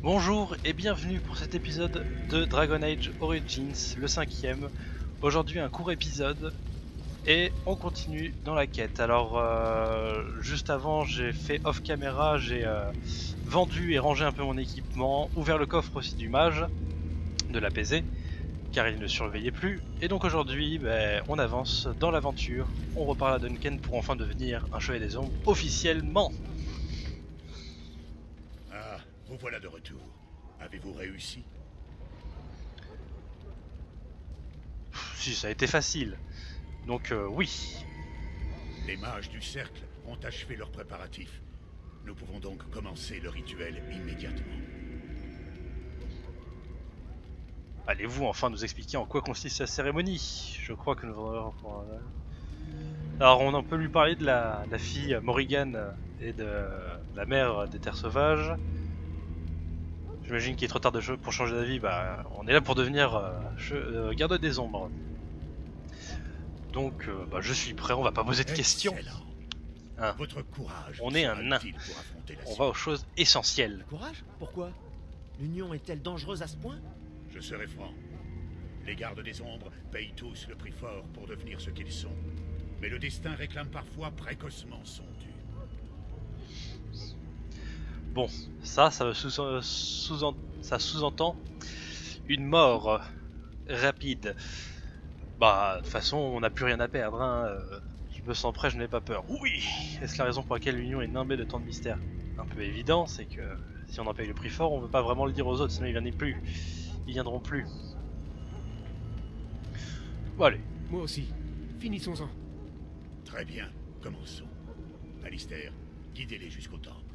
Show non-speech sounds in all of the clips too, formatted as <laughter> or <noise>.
Bonjour et bienvenue pour cet épisode de Dragon Age Origins, le cinquième. Aujourd'hui un court épisode et on continue dans la quête. Alors euh, juste avant j'ai fait off caméra, j'ai euh, vendu et rangé un peu mon équipement, ouvert le coffre aussi du mage, de l'apaiser, car il ne surveillait plus. Et donc aujourd'hui ben, on avance dans l'aventure, on repart à Duncan pour enfin devenir un chevalier des ombres officiellement. Vous voilà de retour. Avez-vous réussi? Si ça a été facile. Donc euh, oui. Les mages du cercle ont achevé leurs préparatifs. Nous pouvons donc commencer le rituel immédiatement. Allez-vous enfin nous expliquer en quoi consiste la cérémonie? Je crois que nous allons... Alors on en peut lui parler de la, la fille Morrigan et de la mère des terres sauvages. J'imagine qu'il est trop tard de pour changer d'avis, bah on est là pour devenir euh, euh, garde des ombres. Donc euh, bah, je suis prêt, on va pas poser de questions. Hein. Votre courage On est un nain. utile pour affronter la On va aux choses essentielles. Courage? Pourquoi? L'Union est-elle dangereuse à ce point? Je serai franc. Les gardes des ombres payent tous le prix fort pour devenir ce qu'ils sont. Mais le destin réclame parfois précocement son dû. Bon, ça, ça sous- euh, sous- ça sous-entend une mort rapide. Bah, de toute façon, on n'a plus rien à perdre. Hein. euh, Je me sens prêt, je n'ai pas peur. Oui Est-ce la raison pour laquelle l'Union est nimbée de tant de mystères? Un peu évident, c'est que si on en paye le prix fort, on veut pas vraiment le dire aux autres, sinon ils viennent plus. Ils viendront plus. Bon, allez. Moi aussi. Finissons-en. Très bien, commençons. Alistair, guidez-les jusqu'au temple.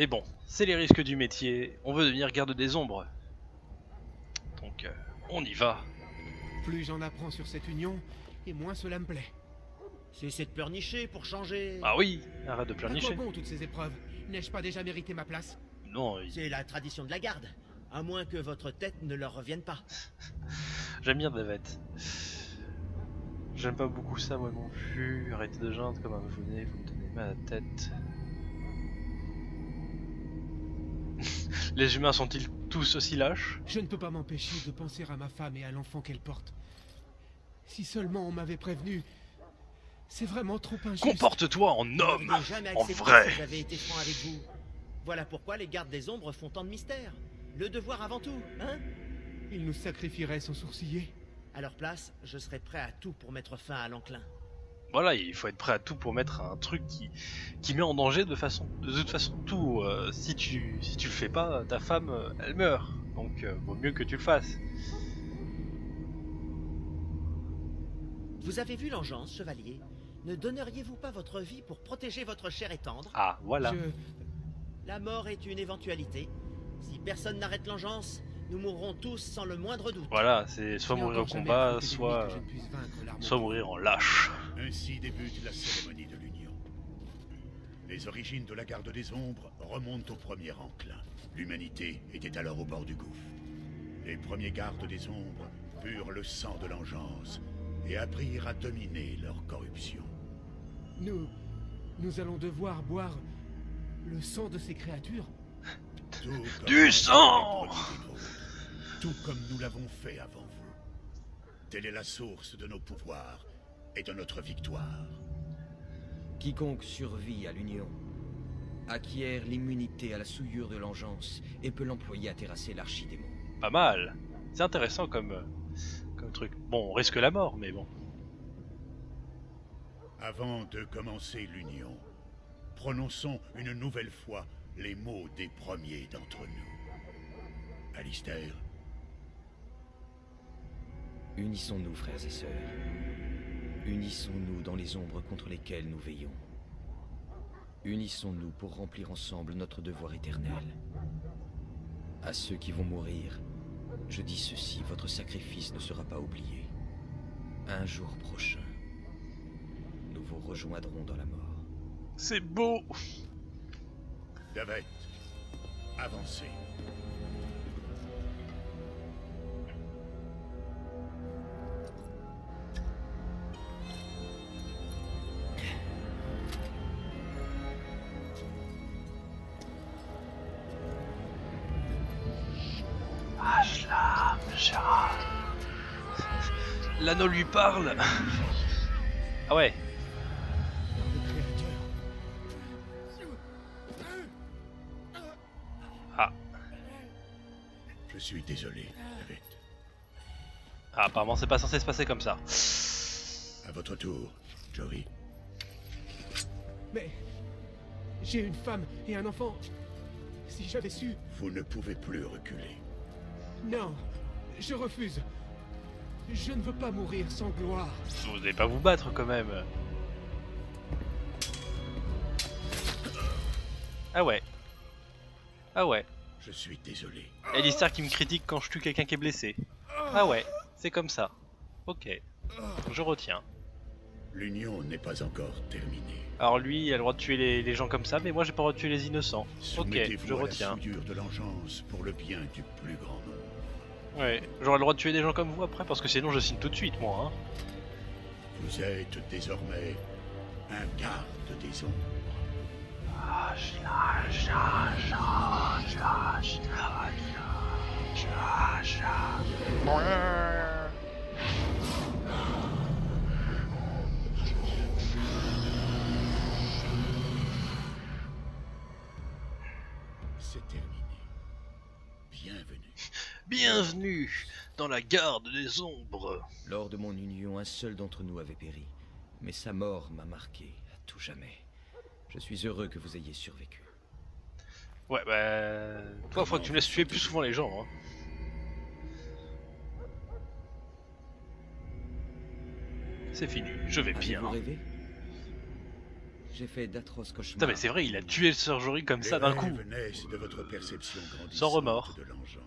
Mais bon, c'est les risques du métier. On veut devenir garde des ombres. Donc, euh, on y va. Plus j'en apprends sur cette union, et moins cela me plaît. Cessez de pleurnicher pour changer. Ah oui, arrête de À quoi pleurnicher. bon toutes ces épreuves? N'ai-je pas déjà mérité ma place? Non, il- C'est la tradition de la garde. À moins que votre tête ne leur revienne pas. <laughs> j'aime bien Davet. J'aime pas beaucoup ça moi non plus. Arrêtez de geindre comme un venez, vous me donnez mal à la tête. Les humains sont-ils tous aussi lâches? Je ne peux pas m'empêcher de penser à ma femme et à l'enfant qu'elle porte. Si seulement on m'avait prévenu. C'est vraiment trop injuste. Comporte-toi en homme en accepté vrai. si j'avais été franc avec vous. Voilà pourquoi les gardes des ombres font tant de mystères. Le devoir avant tout, hein? Il nous sacrifierait sans sourciller. À leur place, je serais prêt à tout pour mettre fin à l'enclin. Voilà, il faut être prêt à tout pour mettre un truc qui, qui met en danger de façon de toute façon tout. euh, si tu si tu le fais pas, ta femme euh, elle meurt. Donc euh, vaut mieux que tu le fasses. Vous avez vu l'engeance, chevalier? Ne donneriez-vous pas votre vie pour protéger votre chair et tendre? Ah voilà. Je... La mort est une éventualité. Si personne n'arrête l'engeance, nous mourrons tous sans le moindre doute. Voilà, c'est soit mourir au combat, soit soit mourir en lâche. Ainsi débute la cérémonie de l'Union. Les origines de la garde des ombres remontent au premier enclin. L'humanité était alors au bord du gouffre. Les premiers gardes des ombres burent le sang de l'engeance et apprirent à dominer leur corruption. Nous... Nous allons devoir boire le sang de ces créatures Tout comme Du sang. Tout comme nous l'avons fait avant vous. Telle est la source de nos pouvoirs et de notre victoire. Quiconque survit à l'Union acquiert l'immunité à la souillure de l'engeance et peut l'employer à terrasser l'archidémon. Pas mal. C'est intéressant comme euh, comme truc. Bon, on risque la mort, mais bon. Avant de commencer l'union, prononçons une nouvelle fois les mots des premiers d'entre nous. Alistair, Unissons-nous, frères et sœurs. Unissons-nous dans les ombres contre lesquelles nous veillons. Unissons-nous pour remplir ensemble notre devoir éternel. À ceux qui vont mourir, je dis ceci, votre sacrifice ne sera pas oublié. Un jour prochain, nous vous rejoindrons dans la mort. C'est beau. Davet, avancez. Lui parle. Ah ouais. Ah. Je suis désolé, David. Ah, apparemment c'est pas censé se passer comme ça. À votre tour, Jory. Mais j'ai une femme et un enfant. Si j'avais su, Vous ne pouvez plus reculer. non, je refuse. Je ne veux pas mourir sans gloire. Vous n'allez pas vous battre quand même. Ah ouais. Ah ouais. Je suis désolé. Alistair qui me critique quand je tue quelqu'un qui est blessé. Ah ouais, c'est comme ça. Ok. Je retiens. L'union n'est pas encore terminée. Alors lui, il a le droit de tuer les, les gens comme ça, mais moi j'ai pas le droit de tuer les innocents. Ok, je à la retiens. soudure de l'engeance pour le bien du plus grand nombre. Ouais, j'aurai le droit de tuer des gens comme vous après, parce que sinon je signe tout de suite, moi. Hein. Vous êtes désormais un garde des ombres. C'est Bienvenue dans la garde des ombres. Lors de mon union, un seul d'entre nous avait péri. Mais sa mort m'a marqué à tout jamais. Je suis heureux que vous ayez survécu. Ouais, bah. Toi, faut que tu me laisses tuer plus souvent les gens. Hein. C'est fini, je vais bien. Avez-vous rêvé? J'ai fait d'atroces cauchemars. Putain, mais c'est vrai, il a tué le Sir Jory comme ça d'un coup. de votre perception Sans remords. de.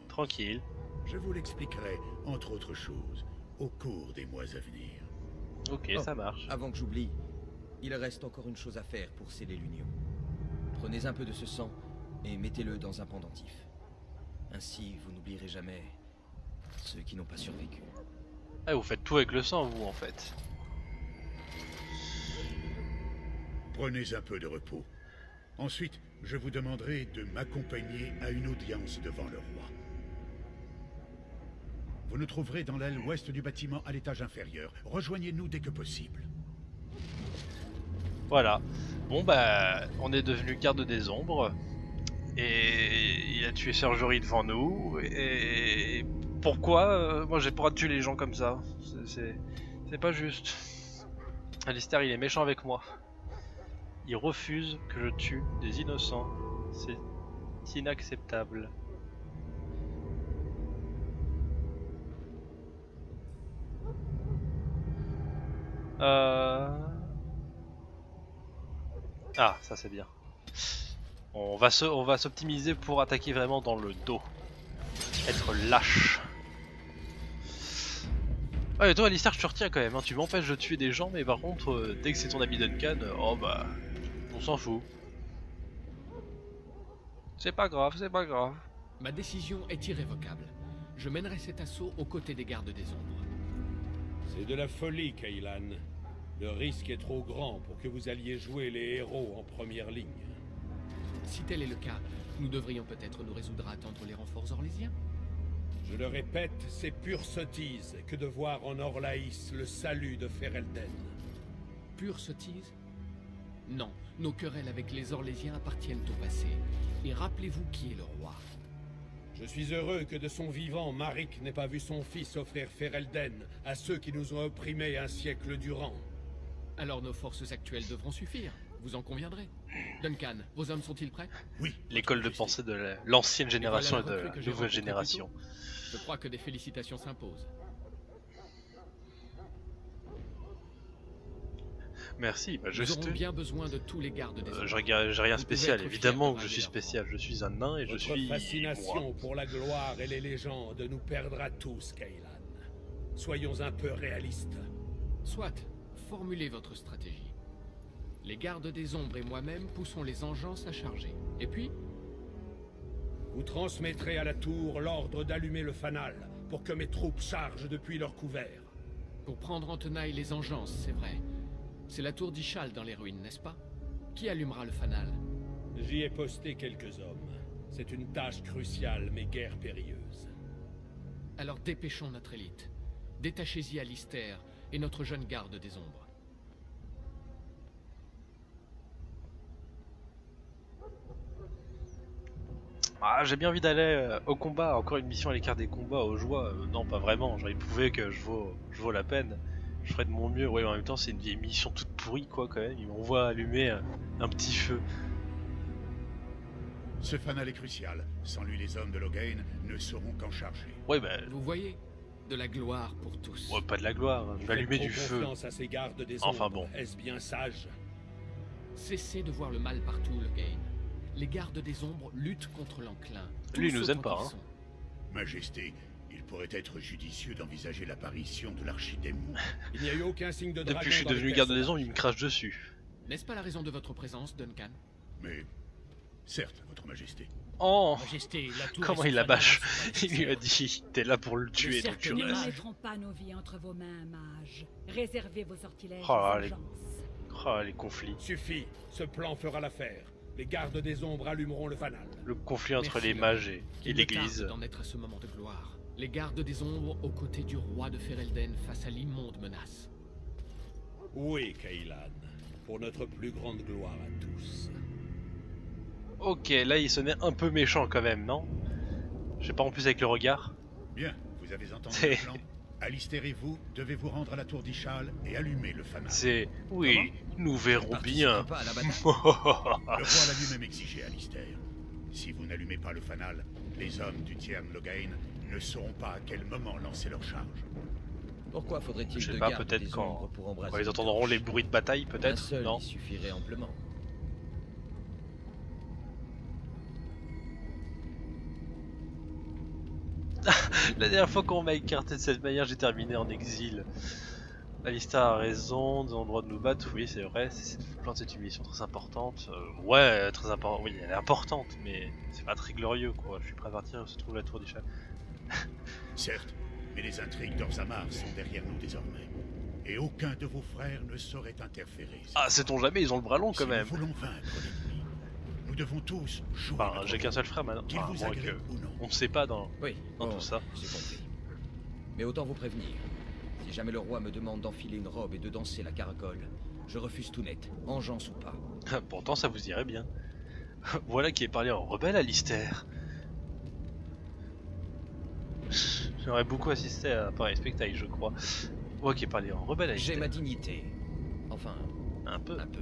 Tranquille. Je vous l'expliquerai, entre autres choses, au cours des mois à venir. Ok, Oh. ça marche. Avant que j'oublie, il reste encore une chose à faire pour sceller l'union. Prenez un peu de ce sang et mettez-le dans un pendentif. Ainsi, vous n'oublierez jamais ceux qui n'ont pas survécu. Ah, vous faites tout avec le sang, vous, en fait. Prenez un peu de repos. Ensuite, je vous demanderai de m'accompagner à une audience devant le roi. Vous nous trouverez dans l'aile ouest du bâtiment à l'étage inférieur. Rejoignez-nous dès que possible. Voilà. Bon, bah, on est devenu garde des ombres. Et il a tué Jory devant nous. Et pourquoi euh, Moi, j'ai pas tuer les gens comme ça. C'est pas juste. Alistair, il est méchant avec moi. Il refuse que je tue des innocents. C'est inacceptable. Euh... Ah, ça c'est bien. On va se, on va s'optimiser pour attaquer vraiment dans le dos. Être lâche. Ouais, et toi, Alistair, je te retiens quand même. hein. Tu m'empêches de tuer des gens, mais par contre, euh, dès que c'est ton ami Duncan, euh, oh bah, on s'en fout. C'est pas grave, c'est pas grave. Ma décision est irrévocable. Je mènerai cet assaut aux côtés des gardes des ombres. C'est de la folie, Kaylan. Le risque est trop grand pour que vous alliez jouer les héros en première ligne. Si tel est le cas, nous devrions peut-être nous résoudre à attendre les renforts orlésiens. Je le répète, c'est pure sottise que de voir en Orlaïs le salut de Ferelden. Pure sottise? Non, nos querelles avec les Orlésiens appartiennent au passé. Et rappelez-vous qui est le roi. Je suis heureux que de son vivant, Marik n'ait pas vu son fils offrir Ferelden à ceux qui nous ont opprimés un siècle durant. Alors nos forces actuelles devront suffire, vous en conviendrez. Duncan, vos hommes sont-ils prêts? Oui. L'école de pensée de la- l'ancienne génération et voilà de la nouvelle génération. Je crois que des félicitations s'imposent. Merci, bah Nous juste. aurons bien besoin de tous les gardes des Euh, j'ai rien spécial, évidemment de que je suis spécial. Je suis un nain et je suis. fascination moi. pour la gloire et les légendes nous perdra tous, Kaylan. Soyons un peu réalistes. Soit, formulez votre stratégie. Les gardes des ombres et moi-même poussons les engences à charger. Et puis, Vous transmettrez à la tour l'ordre d'allumer le fanal pour que mes troupes chargent depuis leur couvert. pour prendre en tenaille les engences, c'est vrai. C'est la tour d'Ichal dans les ruines, n'est-ce pas? Qui allumera le fanal? J'y ai posté quelques hommes. C'est une tâche cruciale mais guère périlleuse. Alors dépêchons notre élite. Détachez-y Alistair et notre jeune garde des ombres. Ah, j'ai bien envie d'aller euh, au combat, encore une mission à l'écart des combats, aux joies. Euh, non, pas vraiment, j'aurais prouvé que je vaux, je vaux la peine. Je ferai de mon mieux, ouais, mais en même temps, c'est une vieille mission toute pourrie, quoi, quand même. Ils m'envoient allumer euh, un petit feu. Ce fanal est crucial. Sans lui, les hommes de Logain ne sauront qu'en charger. Ouais, bah, Vous voyez De la gloire pour tous. ouais, pas de la gloire, je vais allumer du feu. confiance à ces gardes des Enfin ombres. bon. Est-ce bien sage? Cessez de voir le mal partout, le Gain. Les gardes des ombres luttent contre l'enclin. Lui, il nous aime pas, hein. Majesté, il pourrait être judicieux d'envisager l'apparition de l'archidémon. <laughs> Il n'y a eu aucun signe de dragon Depuis que je suis devenu garde des ombres, il me crache dessus. N'est-ce pas la raison de votre présence, Duncan? Mais, certes, votre majesté. Oh Majesté, la tour Comment il la bâche Il lui a dit, t'es là pour le tuer, donc tu Nous ne mettrons pas nos vies entre vos mains, mage. Réservez vos sortilèges Oh les-. Oh, les conflits. Suffit, ce plan fera l'affaire. Les gardes des ombres allumeront le fanal. Le conflit entre Merci, les le mages et, l'église. d'en être à ce moment de gloire. Les gardes des ombres aux côtés du roi de Ferelden face à l'immonde menace. Oui, Kailan. Pour notre plus grande gloire à tous. Ok, là il sonnait un peu méchant quand même, non? Je sais pas en plus avec le regard. Bien, vous avez entendu C'est- <laughs> le plan. Alistair et vous devez vous rendre à la tour d'Ichal et allumer le fanal. C'est... Oui, nous verrons bien. pas à la <laughs> bataille. Le roi l'a lui-même exigé, Alistair. Si vous n'allumez pas le fanal, les hommes du Tiern Logain ne sauront pas à quel moment lancer leur charge. Pourquoi faudrait-il Je sais de pas, peut-être quand- ils entendront les bruits de bataille peut-être Non suffirait amplement. <laughs> La dernière fois qu'on m'a écarté de cette manière, j'ai terminé en exil. Alistair a raison, nous avons le droit de nous battre, oui c'est vrai, c'est cette plante c'est une mission très importante. Euh, ouais, très importante, oui elle est importante, mais c'est pas très glorieux quoi. Je suis prêt à partir où se trouve la tour des chats. <laughs> Certes, mais les intrigues d'Orzammar sont derrière nous désormais. Et aucun de vos frères ne saurait interférer. Ah sait-on jamais, ils ont le bras long quand si même. nous voulons vaincre l'ennemi, nous devons tous jouer Enfin, j'ai qu'un seul frère maintenant. Qu'il vous agrée ou non. On ne sait pas dans... Oui, Dans tout ça. J'ai compris. Mais autant vous prévenir. Si jamais le roi me demande d'enfiler une robe et de danser la caracole, je refuse tout net, engeance ou pas. Pourtant ça vous irait bien. <laughs> voilà qui est parlé en rebelle Alistair. J'aurais beaucoup assisté à pareil spectacle je crois. Ouais qui est parlé en rebelle J'ai ma dignité. Enfin, Un peu. un peu.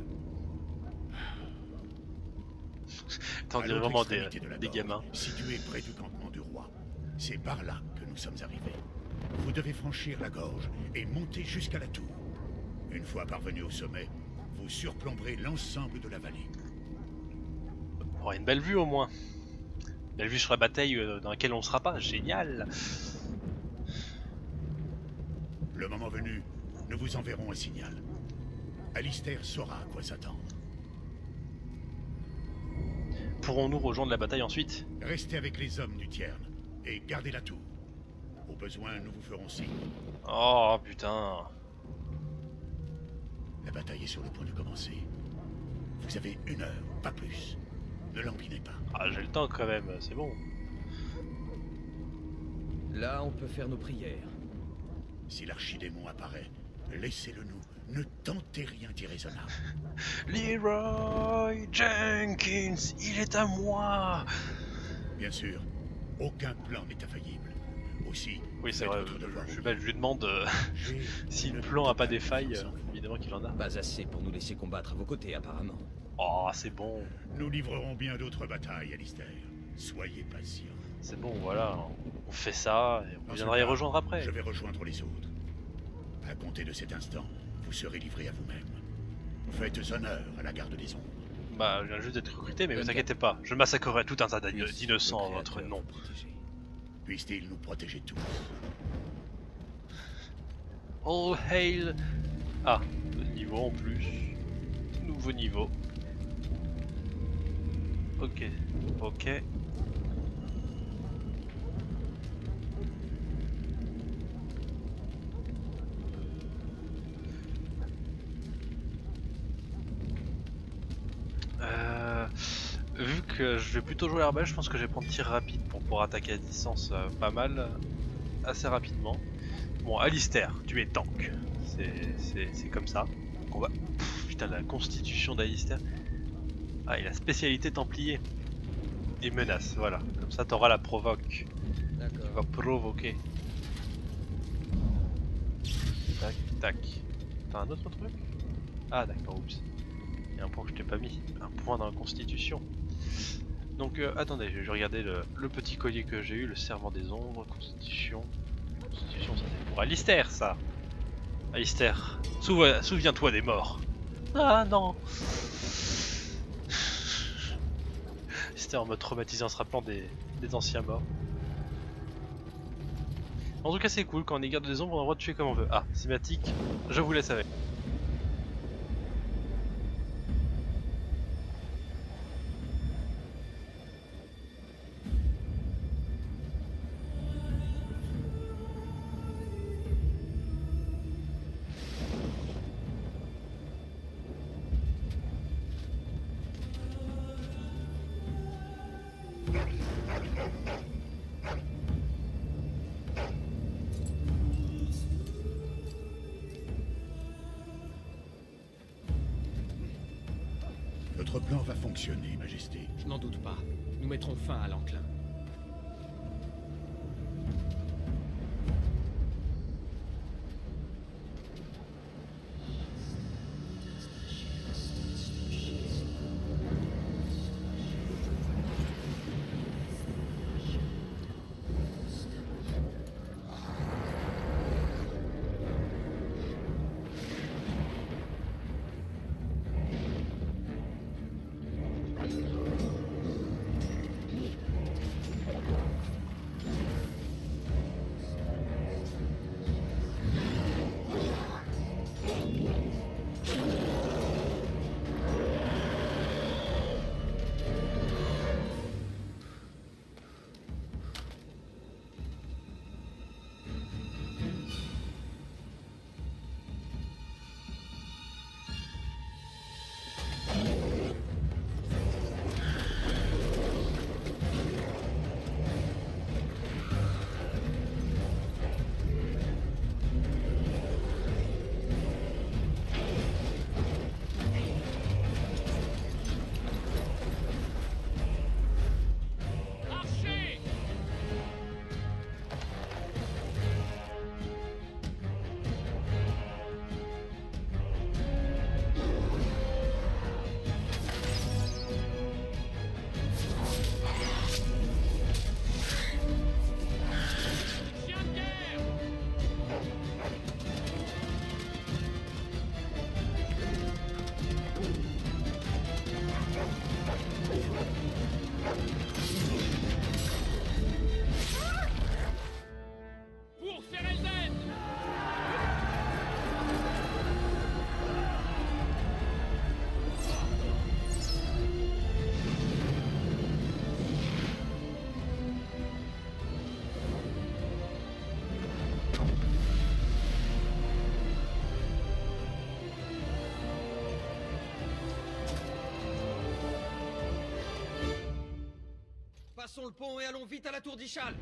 Vraiment des, de des gamins. Situé près du campement du roi. C'est par là que nous sommes arrivés. Vous devez franchir la gorge et monter jusqu'à la tour. Une fois parvenu au sommet, vous surplomberez l'ensemble de la vallée. On aura une belle vue au moins. Belle vue sur la bataille euh, dans laquelle on sera pas. Génial. Le moment venu, nous vous enverrons un signal. Alistair saura à quoi s'attendre. Pourrons-nous rejoindre la bataille ensuite Restez avec les hommes du Tiern et gardez la tour. Au besoin, nous vous ferons signe. Oh putain. La bataille est sur le point de commencer. Vous avez une heure, pas plus. Ne l'empinez pas. Ah j'ai le temps quand même, c'est bon. Là, on peut faire nos prières. Si l'archidémon apparaît, laissez-le nous. Ne tentez rien d'irraisonnable. <laughs> Leroy Jenkins, il est à moi. Bien sûr, aucun plan n'est infaillible. Aussi, Oui c'est vrai, je, devoir. je- je lui demande euh, <laughs> si le plan a pas des failles, euh, évidemment qu'il en a. Pas assez pour nous laisser combattre à vos côtés, apparemment. Oh c'est bon, Nous livrerons bien d'autres batailles, Alistair. Soyez patient. c'est bon, voilà, on fait ça et on viendra y rejoindre après. Je vais rejoindre les autres. À compter de cet instant, vous serez livré à vous-même. Faites honneur à la garde des ombres. Bah je viens juste d'être recruté mais vous Ok. inquiétez pas, je massacrerai tout un tas d'innocents en votre nom. vous. Puisse-t-il nous protéger tous? All hail Ah, niveau en plus. Nouveau niveau. Ok, ok. Euh, vu que je vais plutôt jouer l'arbalète, je pense que je vais prendre tir rapide pour pouvoir attaquer à distance euh, pas mal. assez rapidement. Bon, Alistair, tu es tank. C'est- comme ça. On va... Pff, putain, la constitution d'Alistair. Ah, et la spécialité templier. Et menace, voilà. Comme ça, t'auras la provoque. Tu D'accord. vas provoquer. Tac, tac. T'as un autre truc? Ah, d'accord, oups. Il y a un point que je t'ai pas mis. Un point dans la constitution. Donc, euh, attendez, je vais regarder le, petit collier que j'ai eu, le serment des ombres, constitution. Constitution, ça c'est pour Alistair, ça Alistair, souviens-toi des morts. Ah non Alistair en mode traumatisé en se rappelant des, des anciens morts. En tout cas, c'est cool, quand on est garde des ombres, on a le droit de tuer comme on veut. Ah, cinématique, je vous laisse avec. Notre plan va fonctionner, Majesté. Je n'en doute pas. Nous mettrons fin à l'enclin. Le pont et allons vite à la tour d'Ichal.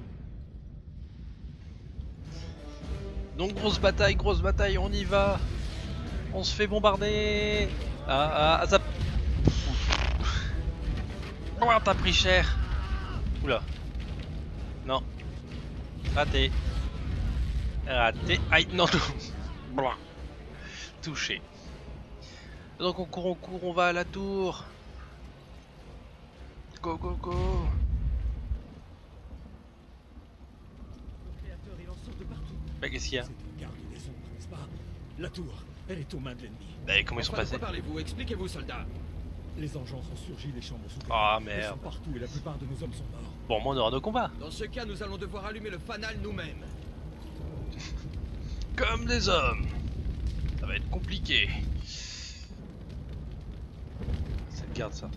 Donc grosse bataille, grosse bataille, on y va On se fait bombarder Ah ah, ah ça... T'as pris cher Oula. Non. Raté. Raté. Aïe, non, non. Touché. Donc on court, on court, on va à la tour. Go, go, go. Le créateur, il en sort de partout. Bah qu'est-ce qu'il y a C'est une garde des ombres, n'est-ce pas? La tour, elle est aux mains de l'ennemi. Bah comment ils sont passés parlez-vous Expliquez-vous, soldats. Les engences ont surgi des chambres souterraines. Ah merde. sont partout et la plupart de nos hommes sont morts. Bon, moi on aura nos combats. Dans ce cas, nous allons devoir allumer le fanal nous-mêmes. <laughs> Comme des hommes. Ça va être compliqué. Cette garde ça.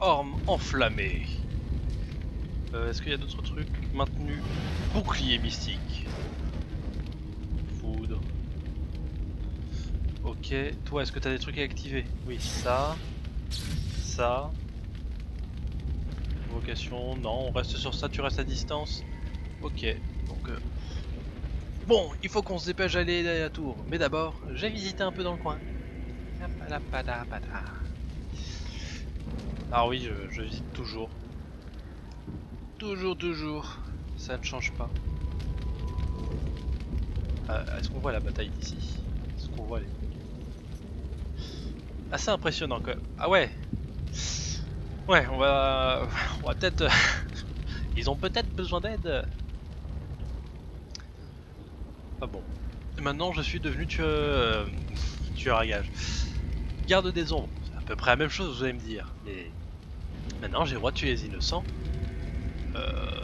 Orme enflammé. Euh, Est-ce qu'il y a d'autres trucs maintenus? Bouclier mystique. Foudre. Ok. Toi, est-ce que tu as des trucs à activer? Oui, ça. Ça. Vocation, non, on reste sur ça, tu restes à distance. Ok, donc... euh, Bon, il faut qu'on se dépêche d'aller à la tour. Mais d'abord, j'ai visité un peu dans le coin. Ah oui, je visite toujours. Toujours, toujours. Ça ne change pas. Euh, Est-ce qu'on voit la bataille d'ici? Est-ce qu'on voit les... Assez impressionnant quand même. Ah ouais Ouais, on va... <laughs> On va peut-être... <laughs> Ils ont peut-être besoin d'aide. Ah bon. Maintenant, je suis devenu tueur, euh, tueur à gage. Garde des ombres. C'est à peu près la même chose, vous allez me dire. Mais maintenant, j'ai le droit de tuer les innocents. Euh,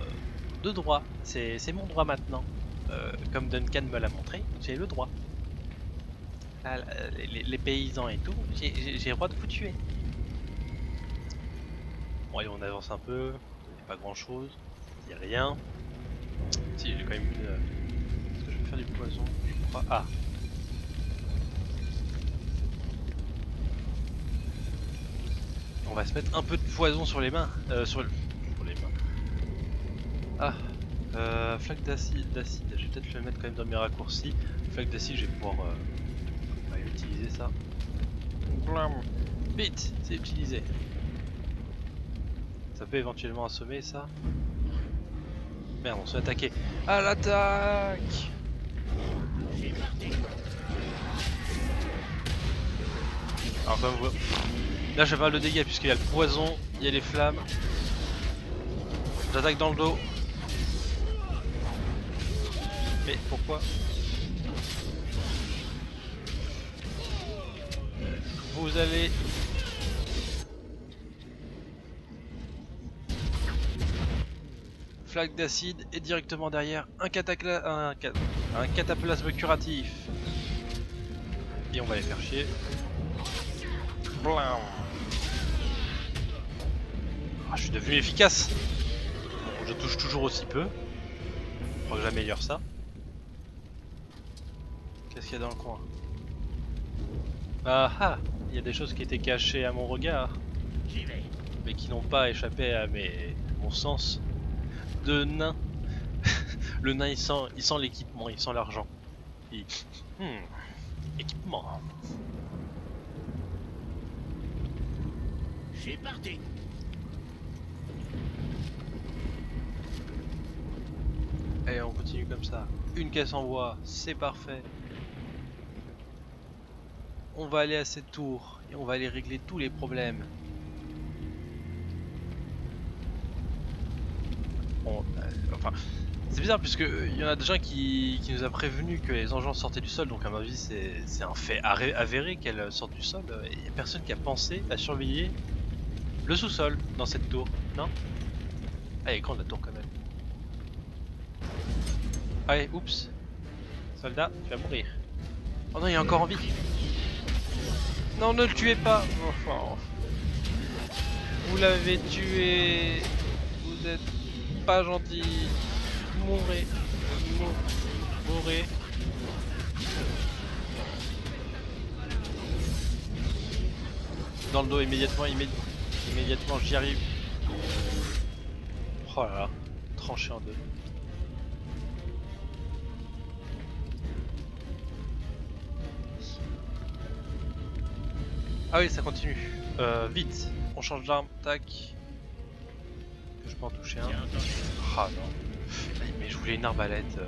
de droit. C'est mon droit maintenant. Euh, comme Duncan me l'a montré, j'ai le droit. Les, paysans et tout, j'ai- le droit de vous tuer. Bon, allez, on avance un peu. Il n'y a pas grand chose. Il n'y a rien. Si, j'ai quand même une. euh, Est-ce que je vais faire du poison Je crois. Ah On va se mettre un peu de poison sur les mains. Euh, sur, le... Ah euh, Flaque d'acide. d'acide. Je vais peut-être le mettre quand même dans mes raccourcis. Flaque d'acide, je vais pouvoir euh, ouais, utiliser ça. Blam. Vite C'est utilisé. Ça peut éventuellement assommer ça. Merde, on se fait attaquer. À l'attaque Alors comme vous voyez- Là j'ai pas le dégât puisqu'il y a le poison, il y a les flammes. J'attaque dans le dos. Mais pourquoi Vous allez... Flaque d'acide et directement derrière un, catacla... un, cat- un cataplasme curatif. Et on va les faire chier. Blam. Ah, je suis devenu efficace. Bon, je touche toujours aussi peu. Je crois que j'améliore ça. Qu'est-ce qu'il y a dans le coin Ah ah Il y a des choses qui étaient cachées à mon regard. Mais qui n'ont pas échappé à mes... mon sens de nain. <laughs> Le nain il sent il sent l'équipement, il sent l'argent. Il... Hmm. Équipement. J'ai parti. Allez, on continue comme ça. Une caisse en bois, c'est parfait. On va aller à cette tour et on va aller régler tous les problèmes. Bon, euh, enfin, c'est bizarre puisque euh, il y en a déjà qui, qui nous a prévenu que les engins sortaient du sol, donc à ma avis c'est un fait avéré qu'elles sortent du sol. Il n'y a personne qui a pensé à surveiller le sous-sol dans cette tour, non? Ah, elle est grande la tour quand même. Allez, oups. Soldat, tu vas mourir. Oh non, il est encore en vie. Non, ne le tuez pas. Vous l'avez tué. Vous êtes pas gentil. Mourrez. Mou- Mourrez. Dans le dos immédiatement, immé- immédiatement, j'y arrive. Oh là là, tranché en deux. Ah oui, ça continue. Euh, vite, on change d'arme, tac. Je peux en toucher un. Ah non. Mais je voulais une arbalète. euh.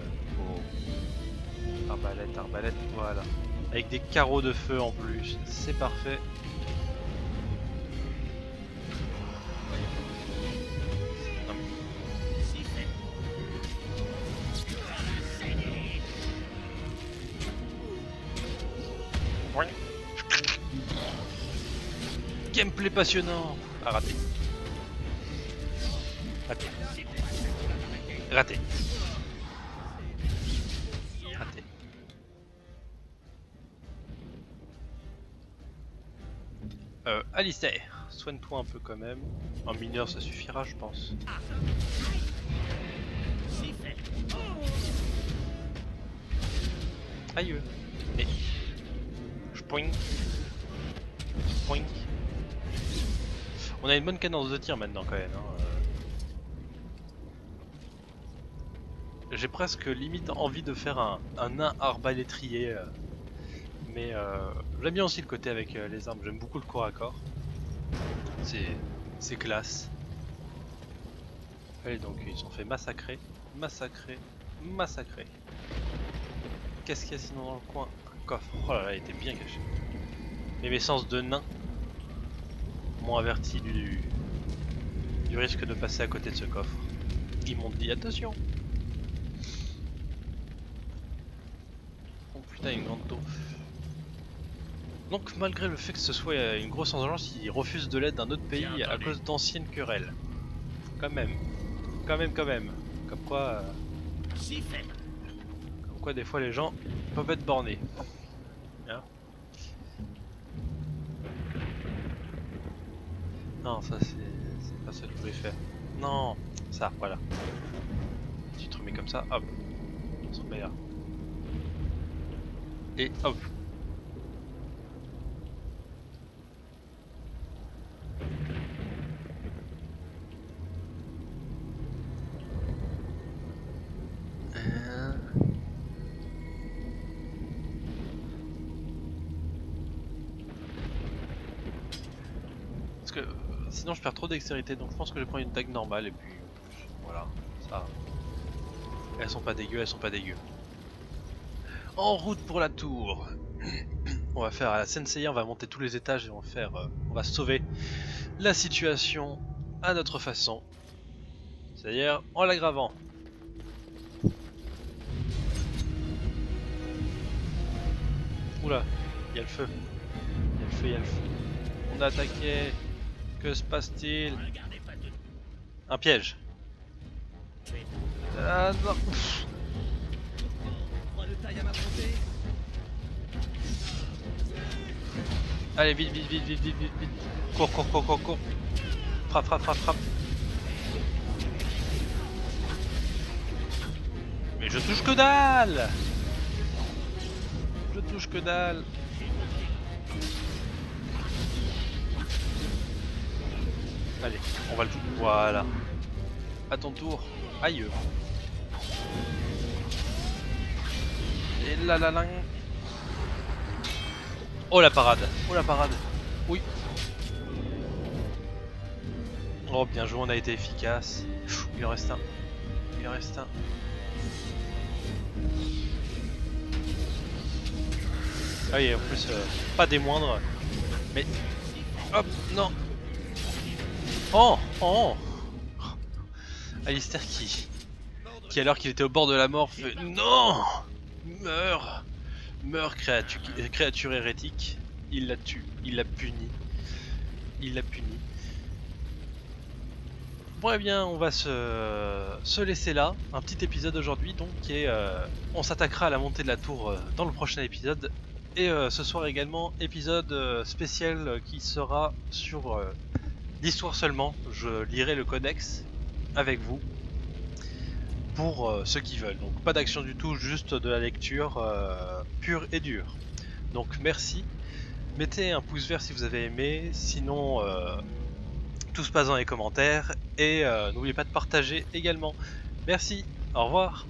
Arbalète, arbalète, voilà. Avec des carreaux de feu en plus, c'est parfait. Gameplay passionnant Ah raté. Raté. Raté. Raté. Euh, Alistair, soigne-toi un peu quand même. En mineur ça suffira je pense. Aïe Mais... Je poing. Poing. On a une bonne cadence de tir maintenant quand même. hein, euh. j'ai presque limite envie de faire un, un nain arbalétrier. euh, mais euh, j'aime bien aussi le côté avec euh, les armes, j'aime beaucoup le corps à corps. C'est c'est classe. Allez donc, ils sont fait massacrer, massacrer, massacrer. Qu'est-ce qu'il y a sinon dans le coin? Un coffre. Oh là là, il était bien caché. Mais mes sens de nain m'ont averti du, du risque de passer à côté de ce coffre. Ils m'ont dit attention. Oh putain, une grande taupe. Donc malgré le fait que ce soit une grosse engeance, ils refusent de l'aide d'un autre pays à cause d'anciennes querelles. Quand même. Quand même, quand même. Comme quoi... euh, comme quoi des fois les gens peuvent être bornés. Hein non, ça c'est pas ça que je voulais faire. Non, ça, voilà. Tu te remets comme ça, hop. On se remet. Et hop. Euh, Parce que euh, sinon je perds trop dextérité donc je pense que je prends une dague normale et puis voilà, ça. Elles sont pas dégueu, elles sont pas dégueu. En route pour la tour. <clears throat> on va faire à la Senseiya, on va monter tous les étages et on va faire, euh, on va sauver la situation à notre façon. C'est-à-dire en l'aggravant. Oula, il y a le feu. Il y a le feu, il y a le feu. On a attaqué. Que se passe-t-il Un piège. Ah. Allez, vite, vite, vite, vite, vite, vite, vite. Cours, cours, cours, cours, cours. Frappe, frappe, frappe, frappe. Mais je touche que dalle Je touche que dalle Allez, on va le toucher. Voilà. À ton tour. Aïe. Et là, là, là. Oh la parade. Oh la parade. Oui. Oh bien joué, on a été efficace. Il en reste un. Il en reste un. Ah oui, en plus, euh, pas des moindres. Mais... Hop, non. Oh, oh. Alistair qui... Qui alors qu'il était au bord de la mort fait... Non Meurs Meurs créature, créature hérétique. Il la tue. Il l'a puni. Il l'a puni. Bon eh bien, on va se, se laisser là. Un petit épisode aujourd'hui donc est... euh, on s'attaquera à la montée de la tour euh, dans le prochain épisode. Et euh, ce soir également, épisode euh, spécial qui sera sur l'histoire seulement. Je lirai le codex avec vous pour euh, ceux qui veulent. Donc pas d'action du tout, juste de la lecture euh, pure et dure. Donc merci. Mettez un pouce vert si vous avez aimé, sinon euh, tout se passe dans les commentaires et n'oubliez pas de partager également. Merci, au revoir.